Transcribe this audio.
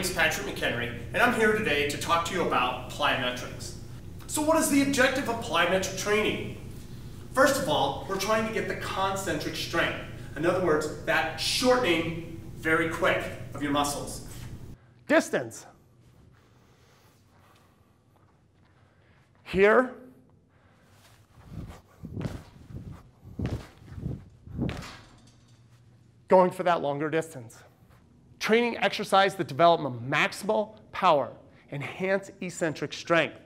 is Patrick McHenry, and I'm here today to talk to you about plyometrics. So what is the objective of plyometric training? First of all, we're trying to get the concentric strength. In other words, that shortening very quick of your muscles. Distance. Here. Going for that longer distance. Training exercise that develop maximal power, enhance eccentric strength.